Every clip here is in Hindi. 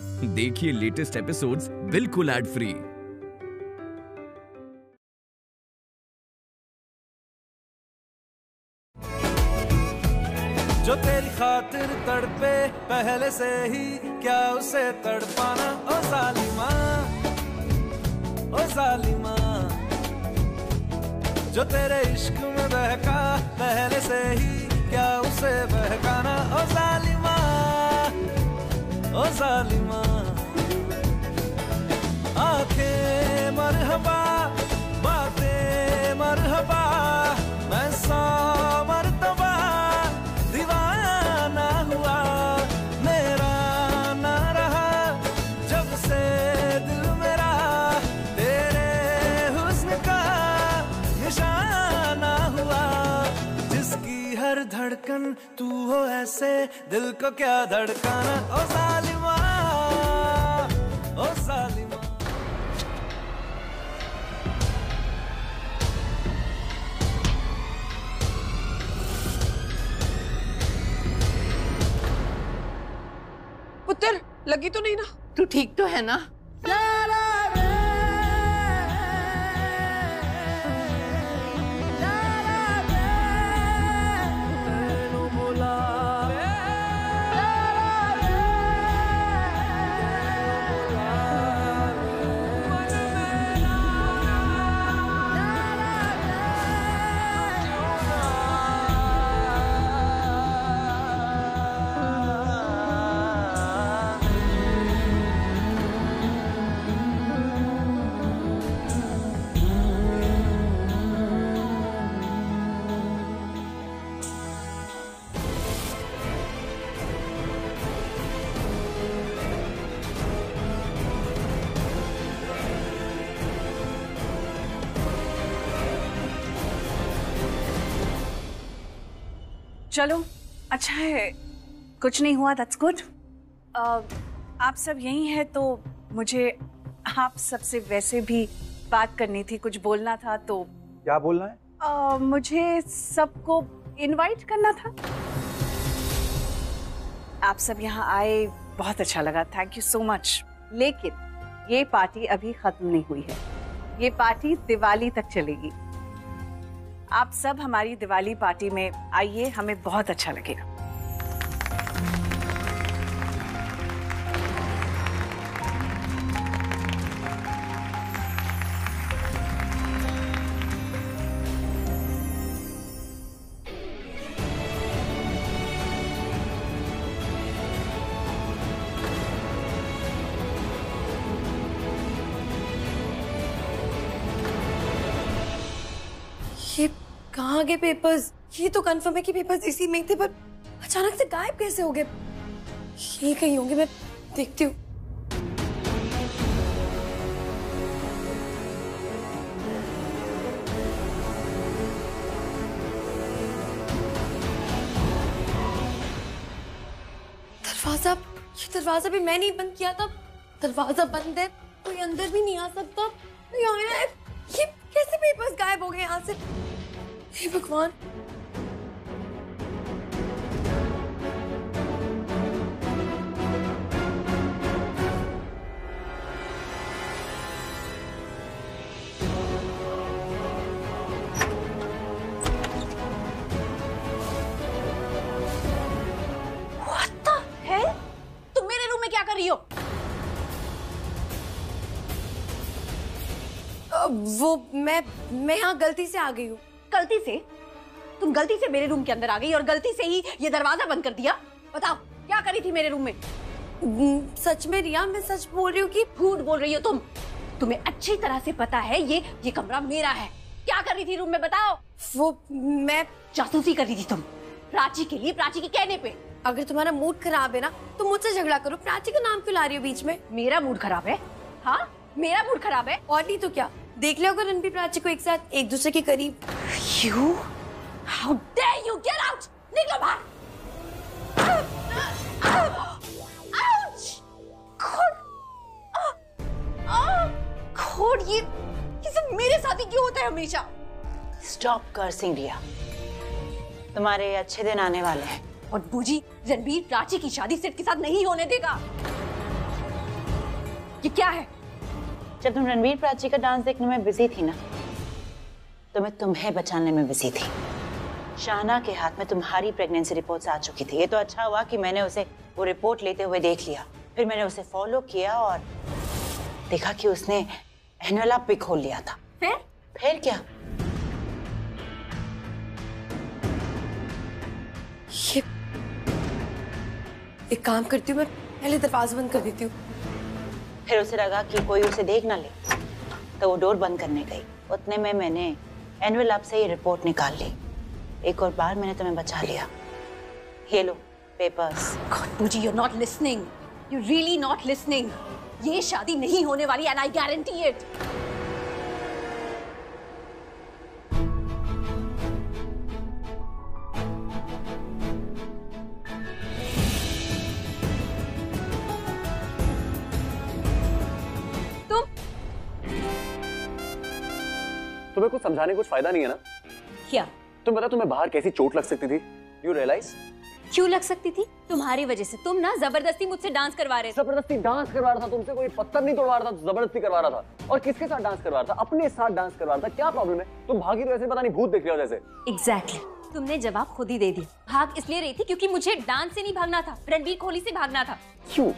देखिए लेटेस्ट एपिसोड्स बिल्कुल एड फ्री जो तेरी खातिर तड़पे, पहले से ही क्या उसे तड़पाना? ओ जालिमा ओ जालिमा जो तेरे इश्क में बहका, पहले से ही क्या उसे बहकाना? ओ जालिमा ओ जालिमा आँखें मरहबा बातें मरहबा मैं सौ दिल को क्या धड़काना? ओ सालिमा ओ सालिमा। पुत्र लगी तो नहीं ना? तू ठीक तो है ना? चलो अच्छा है। कुछ नहीं हुआ दैट्स गुड आप सब यही हैं तो मुझे आप सबसे वैसे भी बात करनी थी कुछ बोलना था तो। क्या बोलना है? अ, मुझे सबको इनवाइट करना था। आप सब यहाँ आए बहुत अच्छा लगा। थैंक यू सो मच लेकिन ये पार्टी अभी खत्म नहीं हुई है। ये पार्टी दिवाली तक चलेगी। आप सब हमारी दिवाली पार्टी में आइए हमें बहुत अच्छा लगेगा। गए पेपर्स ये तो कंफर्म है कि पेपर्स इसी में थे, पर अचानक से गायब कैसे हो गए? ये कहीं होंगे, मैं देखती हूँ। दरवाज़ा, ये दरवाज़ा भी मैं नहीं बंद किया था। दरवाज़ा बंद है, कोई अंदर भी नहीं आ सकता। कोई आया है। ये कैसे पेपर्स गायब हो गए यहाँ से? हे भगवान है तुम मेरे रूम में क्या कर रही हो? वो मैं मैं यहाँ गलती से आ गई हूँ। गलती से तुम गलती से मेरे रूम के अंदर आ गई और गलती से ही ये दरवाज़ा बंद कर दिया। बताओ क्या करी थी मेरे रूम में? सच में रिया मैं सच बोल रही हूँ कि झूठ बोल रही हो तुम। तुम्हें अच्छी तरह से पता है ये ये कमरा मेरा है। क्या कर रही थी रूम में बताओ। वो मैं जासूसी कर रही थी तुम प्राची के लिए प्राची के कहने पे। अगर तुम्हारा मूड खराब है ना तो मुझसे झगड़ा करो प्राची का नाम क्यों ला रही हो बीच में? मेरा मूड खराब है? हाँ मेरा मूड खराब है? और नहीं तो क्या? देख लिया अगर रणबीर प्राची को एक साथ एक दूसरे के करीब you how dare you get out निकलो बाहर आउच खोड़ खोड़ ये ये सब मेरे साथ ही क्यों होता है हमेशा स्टॉप कर्सिंग रिया तुम्हारे अच्छे दिन आने वाले हैं। और बूजी रणबीर प्राची की शादी सिर्फ़ के साथ नहीं होने देगा। ये क्या है? जब तुम रणबीर प्राची का डांस देखने में बिज़ी थी ना तो मैं तुम्हें बचाने में बिज़ी थी। शाहना के हाथ में तुम्हारी प्रेगनेंसी रिपोर्ट्स आ चुकी थी। ये तो अच्छा हुआ कि मैंने उसे वो रिपोर्ट लेते हुए देख लिया। फिर मैंने उसे फॉलो किया और देखा कि उसने एनवेलप भी खोल लिया था। फिर? फिर क्या? ये एक काम करती हूँ मैं पहले दरवाज़ा बंद कर देती हूँ। फिर उसे लगा कि कोई उसे देख ना ले। तो वो डोर बंद करने गई। उतने में मैंने एनवेल आपसे ये रिपोर्ट निकाल ली। एक और बार मैंने तुम्हें बचा लिया। ये लो papers Pooji you not listening you really not listening ये शादी नहीं होने वाली एंड आई गारंटी इट तुम्हें कुछ समझाने का कुछ फ़ायदा नहीं है ना? क्या? तुम बता तुम्हें बाहर कैसी चोट लग सकती थी? यू रियलाइज़ क्यों लग सकती थी? तुम्हारी वजह से। तुम ना ज़बरदस्ती मुझसे डांस करवा रहे थे। ज़बरदस्ती डांस करवा रहा था तुमसे कोई पत्थर नहीं तोड़वा रहा था ज़बरदस्ती करवा रहा था। और किसके साथ डांस करवा रहा था? अपने साथ डांस करवा रहा था। क्या प्रॉब्लम है? तुम भागी तो ऐसे पता नहीं भूत देख रहे हो जैसे। Exactly exactly. तुमने जवाब खुद ही दे दिया। भाग इसलिए रही थी क्योंकि मुझे डांस से नहीं भागना था। रणबीर कोहली से भागना था। क्यों?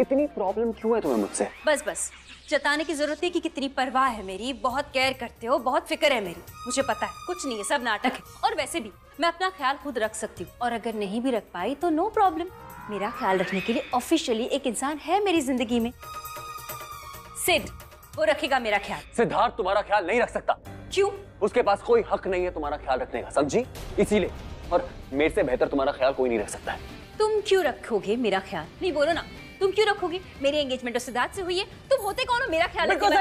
इतनी प्रॉब्लम क्यों है तुम्हें मुझसे? बस बस। जताने की ज़रूरत है कि कितनी परवाह है मेरी। बहुत केयर करते हो बहुत फ़िक्र है मेरी। मुझे पता है कुछ नहीं है सब नाटक है। और वैसे भी मैं अपना ख्याल खुद रख सकती हूँ। और अगर नहीं भी रख पाई तो नो प्रॉब्लम मेरा ख्याल रखने के लिए ऑफिशियली एक इंसान है मेरी ज़िंदगी में। सिद्ध वो रखेगा मेरा ख्याल। सिद्धार्थ तुम्हारा ख्याल नहीं रख सकता। क्यों? उसके पास कोई हक नहीं है तुम्हारा ख्याल रखने का समझी? इसीलिए। और मेरे से बेहतर तुम्हारा ख्याल कोई नहीं रख सकता है। तुम क्यों रखोगे मेरा ख्याल? नहीं बोलो ना। तुम क्यों रखोगे? मेरी एंगेजमेंट तो सिद्धार्थ से हुई है। तुम होते कौन हो? मेरा ख्याल रखने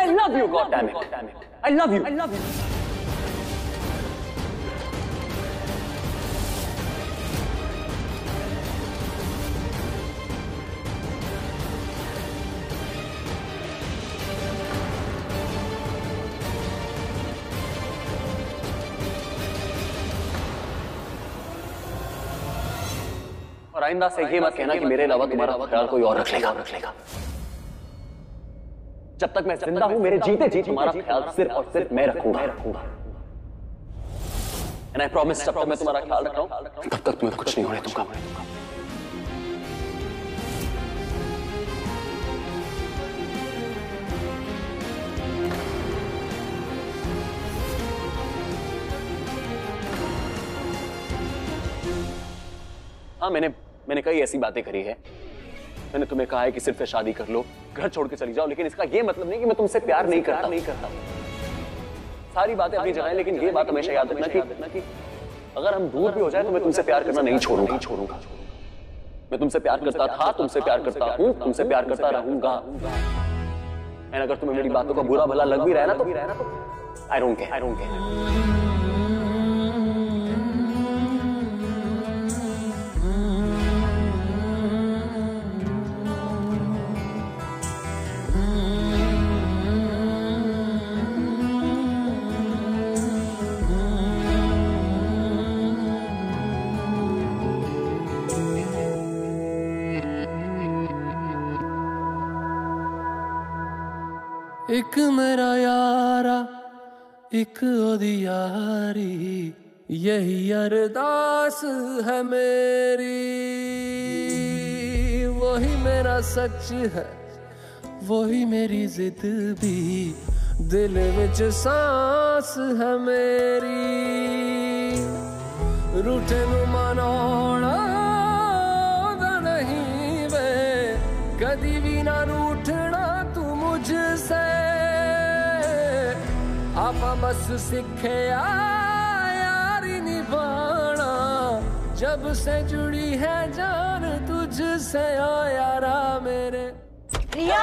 आइंदा से ये मत कहना कि मेरे अलावा तुम्हारा ख्याल कोई और रख लेगा। रख लेगा। जब तक मैं ज़िंदा हूँ मेरे जीते जी तुम्हारा ख्याल सिर्फ़ और सिर्फ़ मैं रखूँगा। रखूँगा। एंड आई प्रॉमिस जब तक मैं तुम्हारा ख्याल रख रहा हूँ तब तक तुम्हें कुछ नहीं होने दूँगा। हाँ मैंने मैंने कई ऐसी बातें करी है। मैंने तुम्हें कहा है कि सिर्फ़ शादी कर लो घर छोड़ के चली जाओ लेकिन इसका ये मतलब नहीं कि मैं तुमसे प्यार नहीं करता। नहीं करता। सारी बातें अपनी जगह लेकिन ये बात हमेशा याद रखना कि अगर हम दूर भी हो जाए तो मैं तुमसे प्यार करना नहीं छोड़ूँगा। छोड़ूँगा। मैं तुमसे प्यार करता था तुमसे प्यार करता हूँ तुमसे प्यार करता रहूँगा। एंड अगर तुम्हें मेरी बातों का बुरा भला लग भी रहा है ना तो I don't care I don't care एक मेरा यारा, एक यारी यही अरदास है मेरी। वही मेरा सच है, वही मेरी जिद भी, दिल विच सांस है मेरी। रूठे नु मनाना बस सीखे यारी निभाना जब से जुड़ी है जान तुझसे ओ यारा मेरे। रिया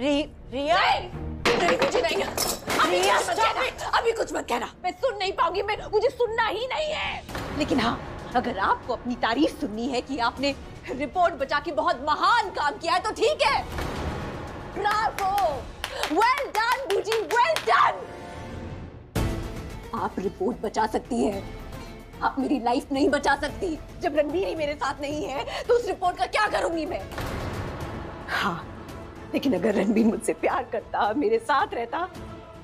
रि, रिया। नहीं मुझे नहीं अभी कुछ मत कहना अभी कुछ मत कहना। मैं सुन नहीं पाऊँगी मैं मुझे सुनना ही नहीं है। लेकिन हाँ अगर आपको अपनी तारीफ़ सुननी है कि आपने रिपोर्ट बचा के बहुत महान काम किया है तो ठीक है। Bravo! Well done Booji well done आप रिपोर्ट बचा सकती हैं। आप मेरी लाइफ नहीं बचा सकती। जब रणबीर ही मेरे साथ नहीं है तो उस रिपोर्ट का क्या करूँगी मैं? हाँ लेकिन अगर रणबीर मुझसे प्यार करता, मेरे साथ रहता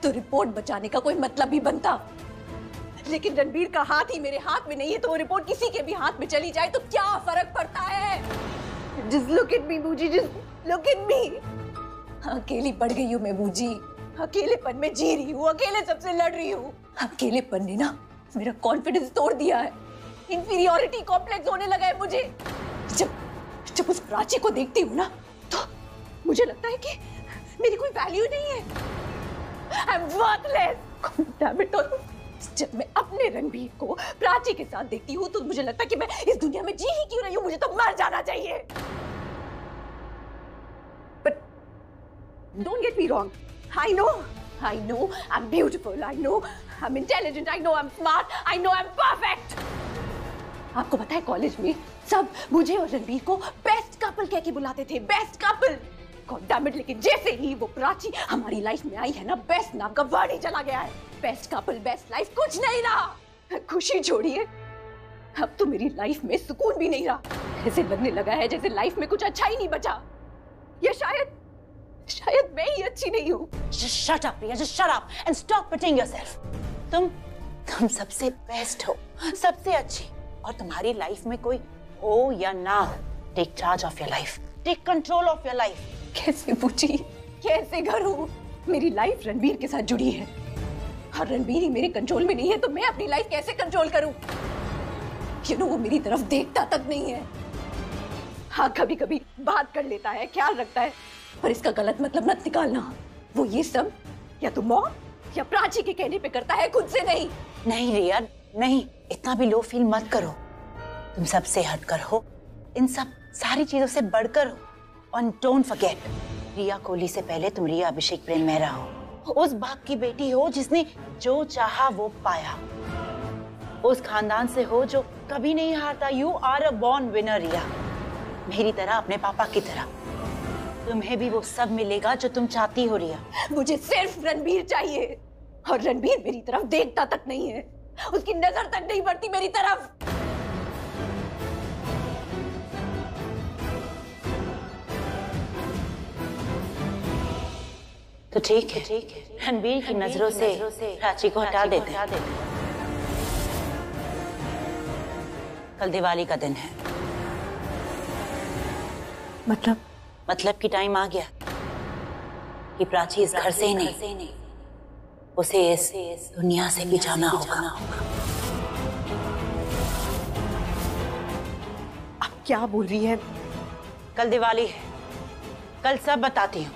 तो रिपोर्ट बचाने का कोई मतलब भी बनता। लेकिन रणबीर का हाथ ही मेरे हाथ में नहीं है तो वो रिपोर्ट किसी के भी हाथ में चली जाए तो क्या फ़र्क पड़ता है? जिस लुक एट मी बूजी, जिस लुक एट मी अकेली पड़ गई हूँ मैं, बूजी। अकेलेपन में जी रही हूँ, अकेले सबसे लड़ रही हूँ। अकेलेपन ने ना मेरा कॉन्फिडेंस तोड़ दिया है। इंफीरियोरिटी कॉम्प्लेक्स होने लगा है मुझे। जब जब उस प्राची को देखती हूँ ना तो मुझे लगता है कि मेरी कोई वैल्यू नहीं है। आई एम वर्थलेस जब मैं अपने रणबीर को प्राची के साथ देखती हूँ तो मुझे लगता है कि मैं इस दुनिया में जी ही क्यों रही हूँ मुझे तो मर जाना चाहिए। But don't get me wrong I know, I know I'm beautiful, I know I'm intelligent, I know I'm smart, I know I'm perfect. आपको पता है कॉलेज में सब मुझे और रणबीर को बेस्ट कपल कह के बुलाते थे बेस्ट कपल गॉडडैमिट लेकिन जैसे ही वो प्राची हमारी लाइफ में आई है ना बेस्ट नाम का वर्ड ही चला गया है। बेस्ट कपल बेस्ट लाइफ कुछ नहीं रहा। खुशी छोड़िए। अब तो मेरी लाइफ में सुकून भी नहीं रहा। ऐसे लगने लगा है जैसे लाइफ में कुछ अच्छा ही नहीं बचा। या शायद शायद मैं ही अच्छी नहीं हूँ। Just shut up, Priya. Just shut up and stop pitying yourself. तुम तुम सबसे बेस्ट हो, सबसे अच्छी। और तुम्हारी लाइफ में कोई हो या ना हो take charge of your life take control of your life कैसे पूछी? कैसे करूँ? मेरी लाइफ रणबीर के साथ जुड़ी है। और रणबीर ही मेरे कंट्रोल में नहीं है तो मैं अपनी लाइफ कैसे कंट्रोल करूँ? यू नो वो मेरी तरफ़ देखता तक नहीं है। हाँ कभी कभी बात कर लेता है, ख्याल रखता है, पर इसका गलत मतलब मत निकालना। वो ये सब, या तो मॉम या प्राची के कहने पे करता है, खुद से नहीं। नहीं रिया, नहीं, इतना भी लो फील मत करो। तुम सबसे हटकर हो, इन सब सारी चीज़ों से बढ़कर हो, और डोंट फॉरगेट रिया कोहली से पहले तुम रिया अभिषेक प्रेम मेहरा हो उस बाप की बेटी हो जिसने जो चाहा वो पाया। उस खानदान से हो जो कभी नहीं हारता। You are a born winner Riya. मेरी तरह, अपने पापा की तरह। तुम्हें भी वो सब मिलेगा जो तुम चाहती हो रिया। मुझे सिर्फ़ रणबीर चाहिए और रणबीर मेरी तरफ़ देखता तक नहीं है। उसकी नज़र तक नहीं पड़ती मेरी तरफ़। तो ठीक है ठीक है रणबीर की नज़रों से प्राची को हटा देते हैं। कल दिवाली का दिन है। मतलब मतलब कि टाइम आ गया कि प्राची इस घर से ही नहीं। उसे इस दुनिया से भी जाना होगा। अब क्या बोल रही है? कल दिवाली है। कल सब बताती हूँ।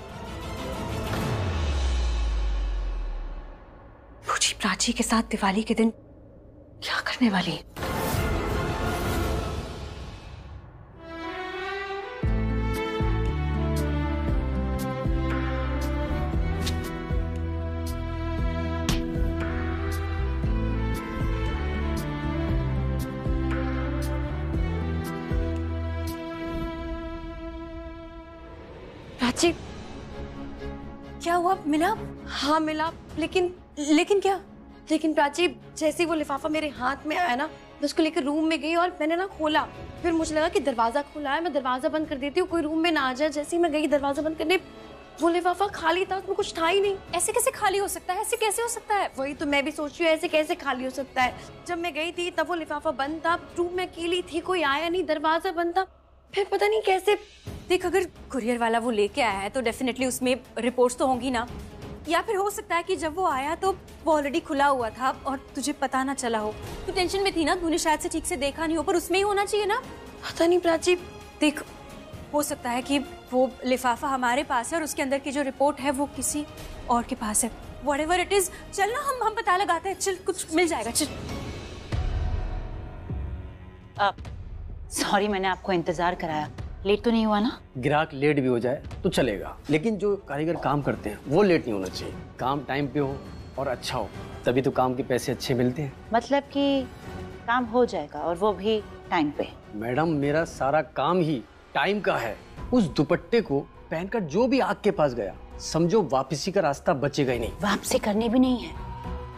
पूछी प्राची के साथ दिवाली के दिन क्या करने वाली है? हाँ मिला, लेकिन लेकिन क्या? लेकिन प्राची, जैसे वो लिफाफा मेरे हाथ में आया ना, मैं उसको लेकर रूम में गई और मैंने ना खोला। फिर मुझे लगा कि दरवाज़ा खुला है, मैं दरवाज़ा बंद कर देती हूँ, कोई रूम में ना आ जाए। जैसे ही मैं गई दरवाज़ा बंद करने, वो लिफाफा खाली था, उसमें कुछ था ही नहीं। ऐसे कैसे खाली हो सकता है? ऐसे कैसे हो सकता है? वही तो मैं भी सोच रही हूँ, ऐसे कैसे खाली हो सकता है? जब मैं गई थी, तब वो लिफाफा बंद था, रूम में अकेली थी, कोई आया नहीं, दरवाज़ा बंद था। फिर पता नहीं कैसे, देख, अगर कुरियर वाला वो लेके आया है तो डेफिनेटली उसमें रिपोर्ट्स तो होंगी ना। या फिर हो सकता है कि जब वो आया तो वो ऑलरेडी खुला हुआ था और तुझे पता ना चला हो। तू टेंशन में थी ना तूने शायद से ठीक से देखा नहीं हो पर उसमें ही होना चाहिए ना। पता नहीं प्राची। देख हो सकता है कि वो लिफाफा हमारे पास है और उसके अंदर की जो रिपोर्ट है वो किसी और के पास है। वट एवर इट इज़ चल ना हम हम पता लगाते हैं। चल कुछ मिल जाएगा चल। सॉरी मैंने आपको इंतज़ार कराया। लेट तो नहीं हुआ ना? ग्राहक लेट भी हो जाए तो चलेगा। लेकिन जो कारीगर काम करते हैं वो लेट नहीं होना चाहिए। काम टाइम पे हो और अच्छा हो तभी तो काम के पैसे अच्छे मिलते हैं। मतलब कि काम हो जाएगा और वो भी टाइम पे। मैडम मेरा सारा काम ही टाइम का है। उस दुपट्टे को पहनकर जो भी आग के पास गया समझो वापसी का रास्ता बचेगा ही नहीं। वापसी करनी भी नहीं है।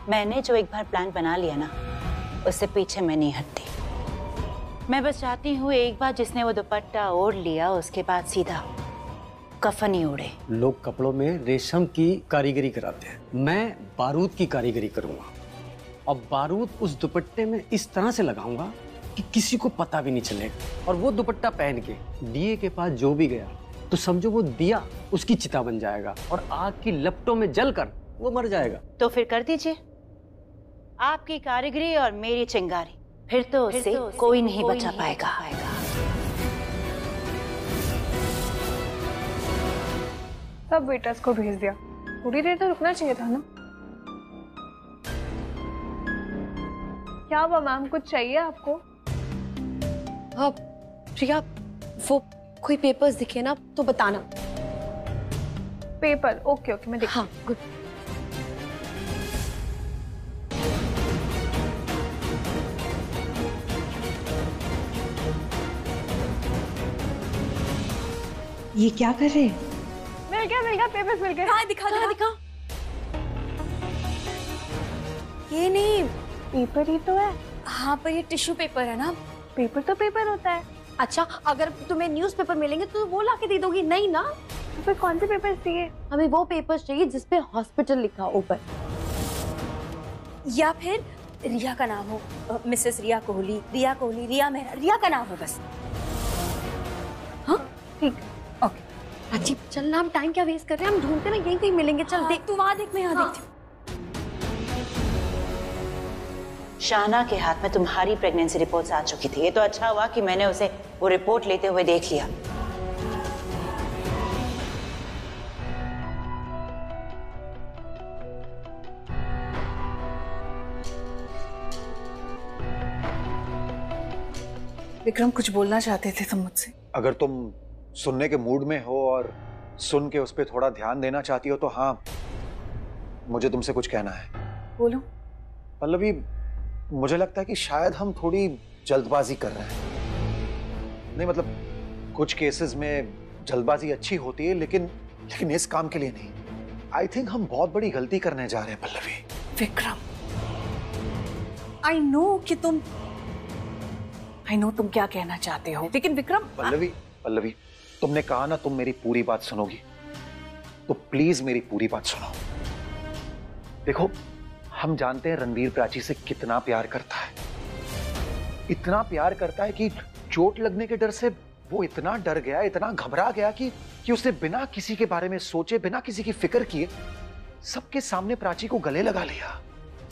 मैंने जो एक बार प्लान बना लिया ना उससे पीछे मैं नहीं हटती। मैं बस चाहती हूँ एक बार जिसने वो दुपट्टा ओढ़ लिया उसके बाद सीधा कफन ही उड़े लोग कपड़ों में रेशम की कारीगरी कराते हैं। मैं बारूद की कारीगरी करूँगा। और बारूद उस दुपट्टे में इस तरह से लगाऊँगा कि किसी को पता भी नहीं चलेगा और वो दुपट्टा पहन के दिए के पास जो भी गया तो समझो वो दिया उसकी चिता बन जाएगा और आग की लपटों में जलकर वो मर जाएगा। तो फिर कर दीजिए। आपकी कारीगरी और मेरी चिंगारी। फिर तो उसे तो कोई नहीं कोई बचा पाएगा। सब वेटर्स को भेज दिया। थोड़ी देर तो रुकना चाहिए था ना? क्या हुआ मैम कुछ चाहिए आपको? हाँ प्रिया वो कोई पेपर्स दिखे ना तो बताना। पेपर ओके ओके मैं देखती हाँ। गुड ये क्या कर रहे हैं? मिल गया मिल गया पेपर्स मिल गए। हाँ? दिखा दिखा दिखा। ये नहीं। पेपर ही तो है। हाँ पर ये टिश्यू पेपर है ना। पेपर तो पेपर होता है। अच्छा अगर तुम्हें न्यूज़पेपर मिलेंगे तो वो ला के दे दोगी नहीं ना? तो फिर कौन से पेपर चाहिए? हमें वो पेपर चाहिए जिसपे हॉस्पिटल लिखा हो ऊपर। या फिर रिया का नाम हो मिसेस रिया कोहली रिया कोहली रिया मेहरा रिया का नाम हो बस। हाँ? ठीक। अच्छी चल ना हम टाइम क्या वेस्ट कर रहे हैं? हम ढूंढते ना यहीं कहीं मिलेंगे। चल देख। तू वहाँ देख मैं यहाँ देखती हूँ। शाना के हाथ में तुम्हारी प्रेगनेंसी रिपोर्ट्स आ चुकी थी। ये तो अच्छा हुआ कि मैंने उसे वो रिपोर्ट लेते हुए देख लिया। विक्रम कुछ बोलना चाहते थे तुम मुझसे? अगर तुम सुनने के मूड में हो और सुन के उस पर थोड़ा ध्यान देना चाहती हो तो हाँ मुझे तुमसे कुछ कहना है। बोलो। पल्लवी मुझे लगता है कि शायद हम थोड़ी जल्दबाजी कर रहे हैं। नहीं मतलब कुछ केसेस में जल्दबाजी अच्छी होती है लेकिन लेकिन इस काम के लिए नहीं। आई थिंक हम बहुत बड़ी गलती करने जा रहे हैं पल्लवी। विक्रम आई नो कि तुम आई नो तुम क्या कहना चाहते हो लेकिन विक्रम पल्लवी पल्लवी तुमने कहा ना तुम मेरी पूरी बात सुनोगी। तो प्लीज़ मेरी पूरी बात सुनो। देखो, हम जानते हैं रणवीर प्राची से कितना प्यार करता है। इतना प्यार करता है कि चोट लगने के डर से वो इतना डर गया, इतना घबरा गया कि कि उसने बिना किसी के बारे में सोचे, बिना किसी की फ़िक्र किए, सबके सामने प्राची को गले लगा लिया।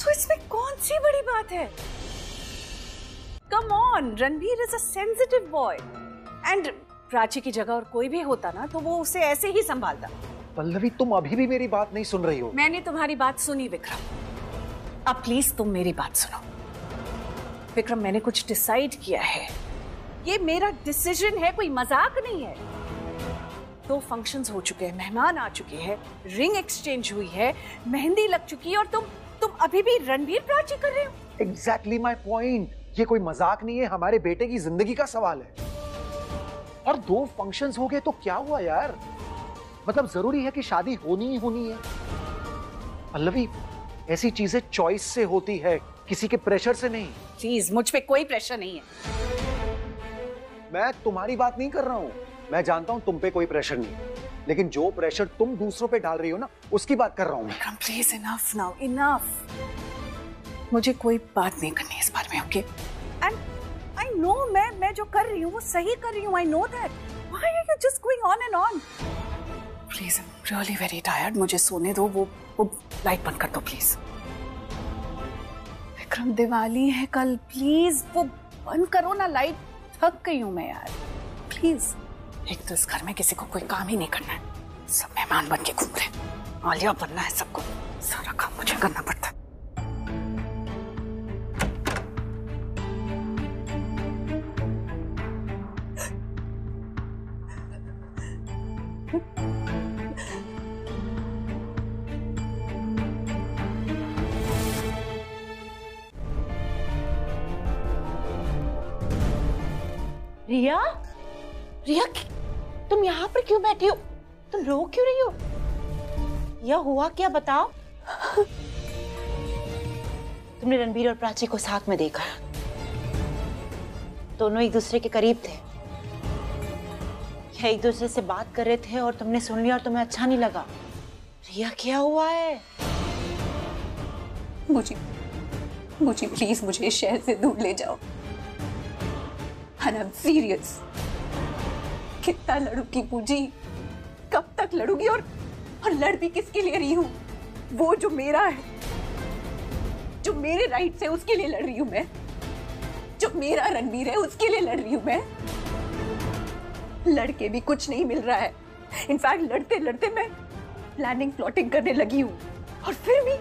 तो इसमें कौन सी बड़ी बात है? Come on Ranveer is a sensitive boy and Prachi की जगह और कोई भी होता ना तो वो उसे ऐसे ही संभालता। पल्लवी तुम अभी भी मेरी बात नहीं सुन रही हो। मैंने तुम्हारी बात सुनी विक्रम। अब प्लीज़ तुम मेरी बात सुनो। विक्रम मैंने कुछ डिसाइड किया है। ये मेरा डिसीज़न है कोई मज़ाक नहीं है। दो फ़ंक्शंस हो चुके हैं मेहमान आ चुके हैं रिंग एक्सचेंज हुई है मेहंदी लग चुकी है और तुम तुम अभी भी रणवीर प्राची कर रहे हो। एग्जैक्टली माई पॉइंट ये कोई मज़ाक नहीं है हमारे बेटे की ज़िंदगी का सवाल है। और दो फ़ंक्शंस हो गए तो क्या हुआ यार? मतलब ज़रूरी है कि शादी होनी ही होनी है। पल्लवी ऐसी चीज़ें चॉइस से होती है किसी के प्रेशर से नहीं। प्लीज़ मुझ पे कोई प्रेशर नहीं है। मैं तुम्हारी बात नहीं कर रहा हूँ। मैं जानता हूँ तुम पे कोई प्रेशर नहीं। लेकिन जो प्रेशर तुम दूसरों पे डाल रही हो ना उसकी बात कर रहा हूँ मैं। प्लीज़ इनफ नाउ इनफ मुझे कोई बात नहीं करनी इस बारे में ओके एंड आई नो मैं मैं जो कर रही हूँ, वो सही कर रही हूँ I know that why are you just going on and on please I really very tired मुझे सोने दो, वो वो लाइट बंद कर दो प्लीज़ विक्रम दिवाली है कल प्लीज़ वो बंद करो ना लाइट थक गई हूँ मैं यार. प्लीज़ एक तो इस घर में किसी को कोई काम ही नहीं करना है. सब मेहमान बन के घूम रहे आलिया बनना है सबको. सारा काम मुझे करना पड़ता रिया? रिया तुम यहाँ पर क्यों बैठी हो? तुम रो क्यों रही हो? यह हुआ क्या, बताओ। तुमने रणबीर और प्राची को साथ में देखा। दोनों एक दूसरे के करीब थे। क्या एक दूसरे से बात कर रहे थे और तुमने सुन लिया और तुम्हें अच्छा नहीं लगा? रिया, क्या हुआ है? मुझे मुझे प्लीज़ मुझे शहर से दूर ले जाओ। सीरियस कितना लड़ूँगी पूजी? कब तक लड़ूँगी और और लड़ भी किसके लिए रही हूँ? वो जो मेरा है, जो मेरे राइट है उसके लिए लड़ रही हूँ मैं, जो मेरा रणवीर है उसके लिए लड़ रही हूँ मैं। लड़के भी कुछ नहीं मिल रहा है। इनफैक्ट लड़ते लड़ते मैं प्लानिंग प्लॉटिंग करने लगी हूँ। और फिर भी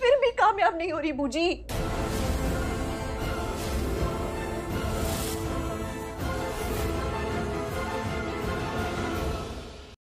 फिर भी कामयाब नहीं हो रही बूजी।